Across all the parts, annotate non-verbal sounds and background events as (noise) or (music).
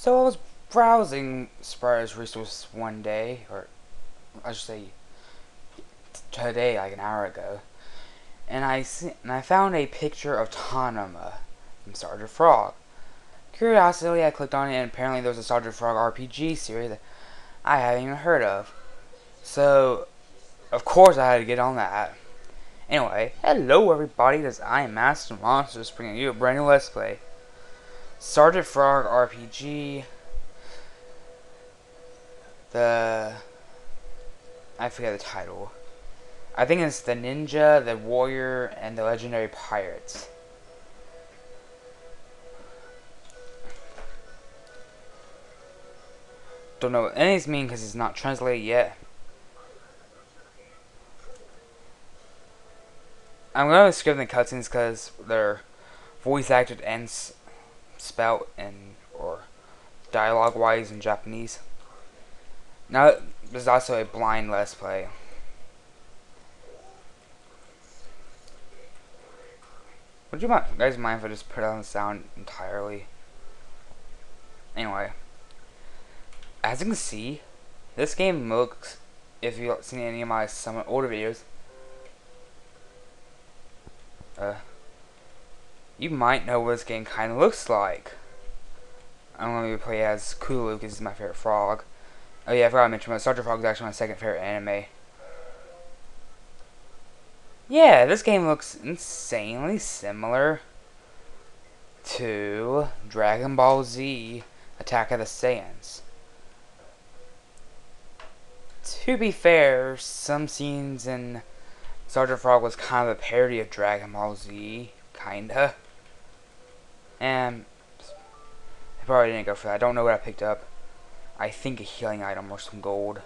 So I was browsing Spriter's resources one day, or I should say today, like an hour ago, and I see, and I found a picture of Tamama from Sergeant Frog. Curiosity, I clicked on it, and apparently there was a Sergeant Frog RPG series that I haven't even heard of. So, of course, I had to get on that. Anyway, hello everybody, this I am Master Monsters bringing you a brand new Let's Play. Sergeant Frog RPG. The I forget the title. I think it's the Ninja, the Warrior, and the Legendary Pirates. Don't know what any of these mean because it's not translated yet. I'm to skip the cutscenes because they're voice acted and spelt and or dialogue wise in Japanese. Now, there's also a blind let's play. Would you guys mind if I just put on the sound entirely? Anyway, as you can see, this game looks, if you've seen any of my some older videos, uh, you might know what this game kind of looks like. I'm going to play as Kulu because he's my favorite frog. Oh yeah, I forgot to mention, Sergeant Frog is actually my second favorite anime. Yeah, this game looks insanely similar to Dragon Ball Z Attack of the Saiyans. To be fair, some scenes in Sergeant Frog was kind of a parody of Dragon Ball Z, kinda. And I probably didn't go for that. I don't know what I picked up. I think a healing item or some gold.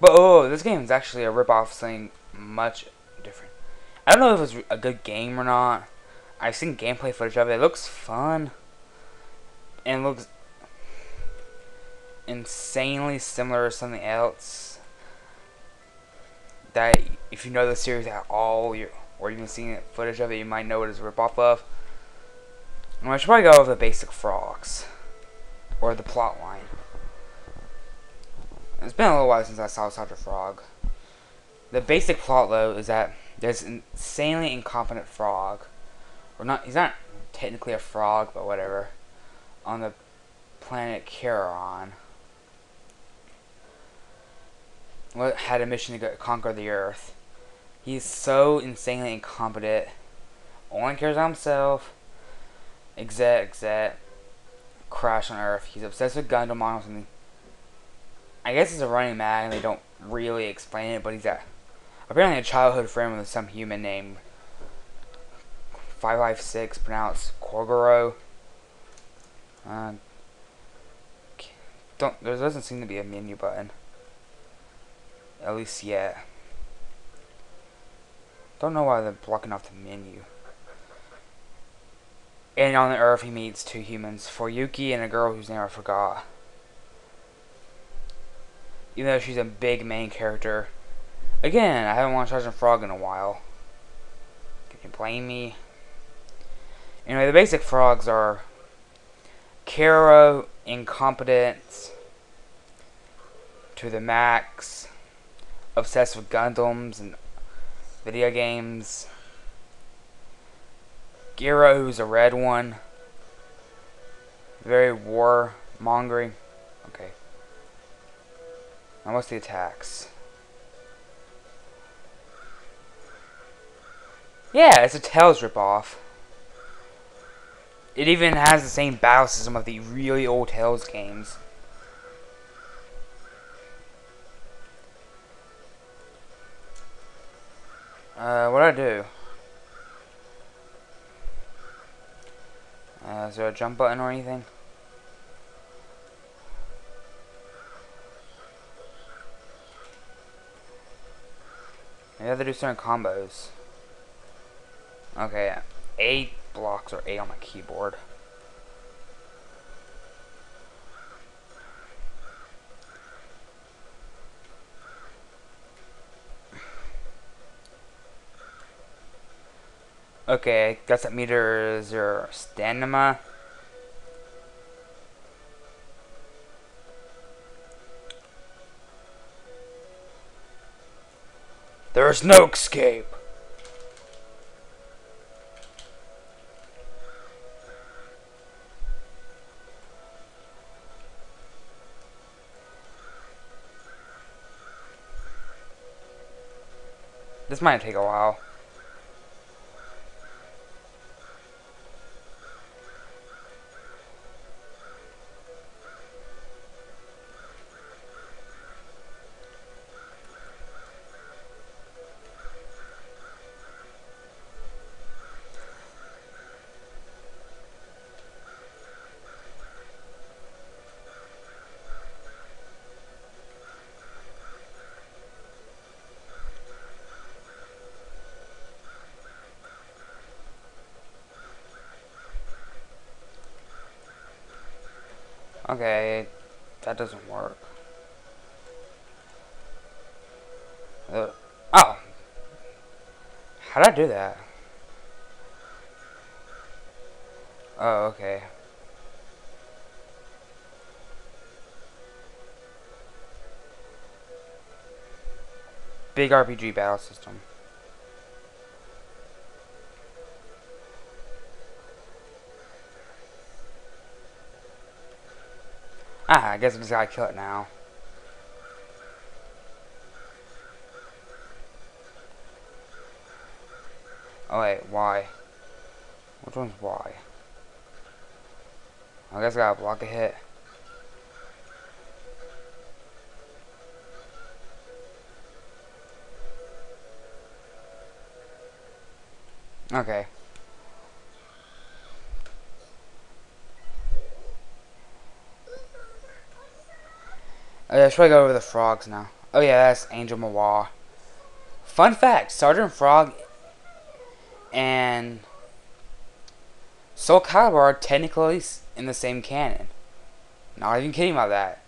But oh, oh this game is actually a ripoff of something much different. I don't know if it's a good game or not. I've seen gameplay footage of it. It looks fun. And looks insanely similar to something else. That if you know the series at all, or even seen footage of it, you might know what it's a ripoff of. I should probably go over the basic frogs. Or the plot line. It's been a little while since I saw Sergeant Frog. The basic plot, though, is that there's an insanely incompetent frog. Or not, he's not technically a frog, but whatever. On the planet Keron. What had a mission to go conquer the Earth. He's so insanely incompetent. Only cares about himself. Exet, exet. Crash on Earth. He's obsessed with Gundam models and I guess it's a running mag and they don't really explain it, but he's a, apparently a childhood friend with some human named 556, pronounced Kogoro. Uh, don't, there doesn't seem to be a menu button. At least yet. Don't know why they're blocking off the menu. And on the Earth, he meets two humans, Foruyuki and a girl whose name I forgot even though she's a big main character. Again, I haven't watched Sergeant Frog in a while. Can you blame me? Anyway, the basic frogs are Kara, incompetence to the max, obsessed with Gundams and video games. Gira, who's a red one, very war mongering. Okay. Now what's the attacks? Yeah, it's a Tales ripoff. It even has the same battle system of the really old Tales games. Uh, what do I do? Uh, is there a jump button or anything? Maybe I have to do certain combos. Okay, eight blocks or eight on my keyboard. Okay, guess that meter is your stamina. There is no escape. This might take a while. Okay, that doesn't work. Uh, oh! How'd I do that? Oh, okay. Big RPG battle system. Ah, I guess I just gotta kill it now. Oh wait, why? Which one's why? I guess I gotta block a hit. Okay. Oh yeah, should I go over the frogs now? Oh yeah, that's Angel Mawar. Fun fact, Sergeant Frog and Soul Calibur are technically in the same canon. Not even kidding about that.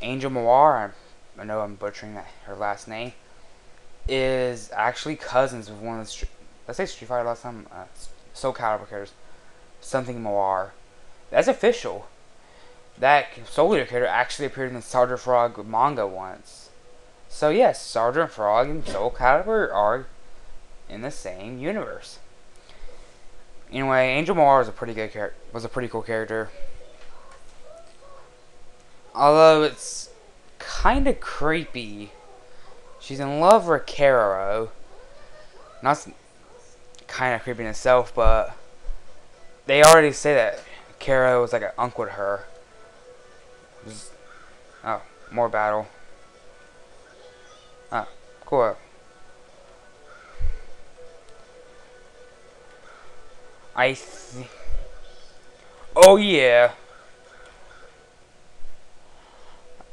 Angel Mawar, I know I'm butchering that, her last name, is actually cousins with one of the, let's say Street Fighter last time, uh, Soul Calibur characters. Something Mawar. That's official that Soul Eater character actually appeared in the Sergeant Frog manga once. So yes, Sergeant Frog and Soul Calibur are in the same universe. Anyway, Angel Mawar was a pretty good character. Was a pretty cool character. Although it's kind of creepy. She's in love with Kero. Not kind of creepy in itself, but they already say that Kero was like an uncle to her. Oh, more battle. Ah, cool. I see. Oh yeah.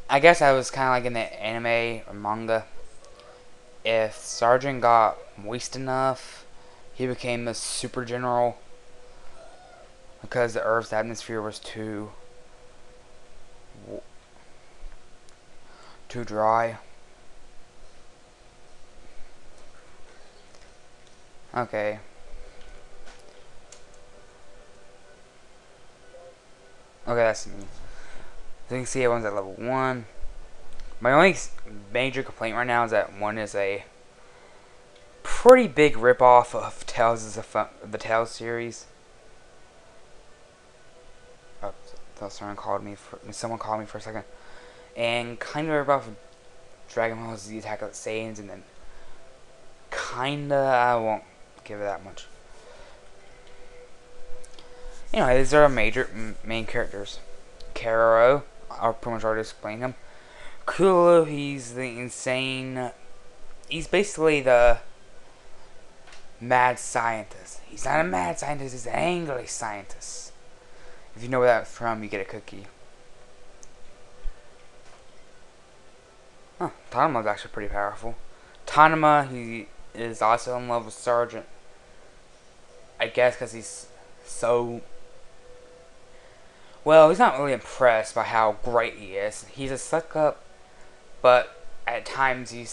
I guess I was kind of like in the anime or manga. If Sergeant got moist enough, he became a super general because the Earth's atmosphere was too too dry. Okay. Okay, that's me. As you can see, everyone's at level 1. My only major complaint right now is that one is a pretty big ripoff of Tales of the Tales series. Oh, someone called me. For, someone called me for a second and kind of about Dragon Ball Z Attack of the Saiyans, and then kinda I won't give it that much. Anyway, these are our major main characters. Kero, I'll pretty much already explained him. Kulu, he's the insane. He's basically the mad scientist. He's not a mad scientist, he's an angry scientist. If you know where that's from, you get a cookie. Huh, Tamama's actually pretty powerful. Tamama, he is also in love with Sergeant. I guess because he's so... Well, he's not really impressed by how great he is. He's a suck-up, but at times he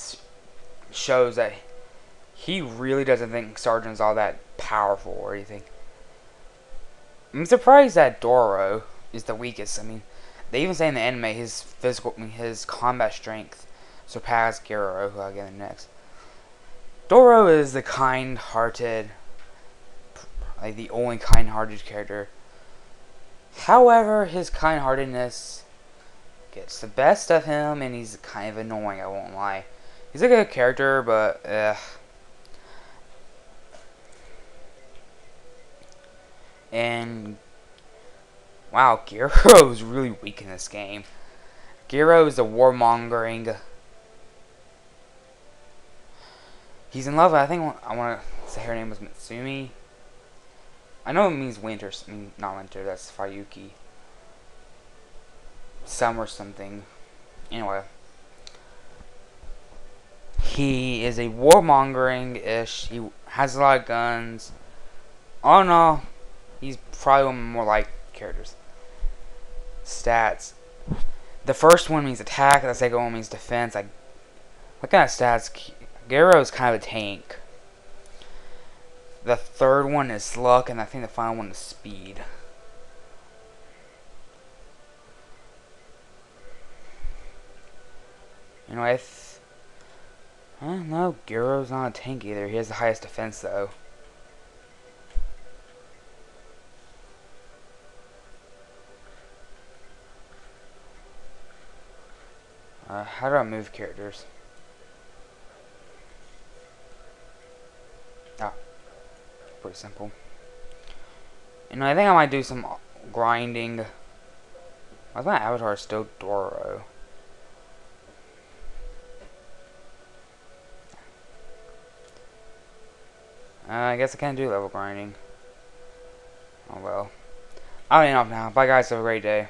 shows that he really doesn't think Sergeant's all that powerful or anything. I'm surprised that Doro is the weakest. I mean, they even say in the anime his physical, I mean, his combat strength surpassed Gero, who I'll get in next. Doro is the kind-hearted, like the only kind-hearted character. However, his kind-heartedness gets the best of him, and he's kind of annoying. I won't lie. He's a good character, but ugh. And wow, Gero (laughs) is really weak in this game. Gero is a warmongering. He's in love. I think I want to say her name was Mitsumi. I know it means winter. I mean, not winter. That's Fuyuki. Summer something. Anyway. He is a warmongering-ish. He has a lot of guns. Oh no, He's probably one of more like characters. Stats. The first one means attack, the second one means defense. Like, what kind of stats? Gero is kind of a tank. The third one is luck, and I think the final one is speed. You know, I, th I don't know, Gero's not a tank either. He has the highest defense, though. Uh, how do I move characters? Ah, pretty simple. And I think I might do some grinding. Why's my avatar still Doro? Uh, I guess I can't do level grinding. Oh well. I'll end off now. Bye guys, have a great day.